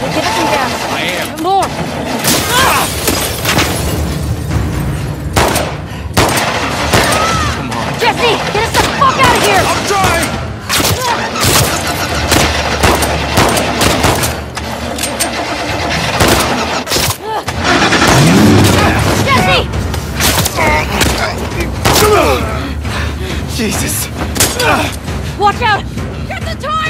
Give it some gas. I am. More. Come on. Jesse, get us the fuck out of here! I'm trying! Jesse! Jesus. Watch out! Get the tires!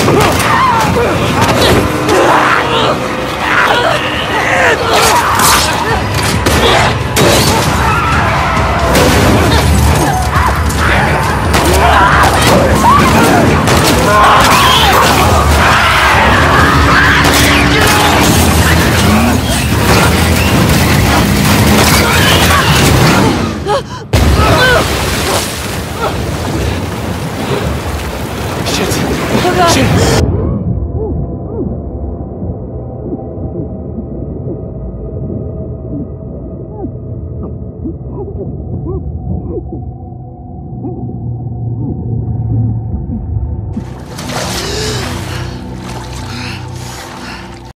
god! จิต